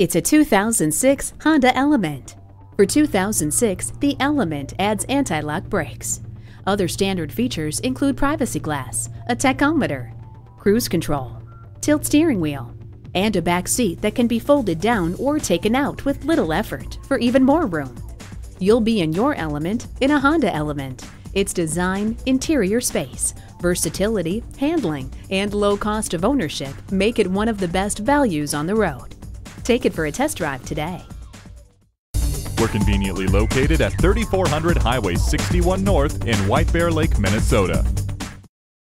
It's a 2006 Honda Element. For 2006, the Element adds anti-lock brakes. Other standard features include privacy glass, a tachometer, cruise control, tilt steering wheel, and a back seat that can be folded down or taken out with little effort for even more room. You'll be in your element in a Honda Element. Its design, interior space, versatility, handling, and low cost of ownership make it one of the best values on the road. Take it for a test drive today. We're conveniently located at 3400 Highway 61 North in White Bear Lake, Minnesota.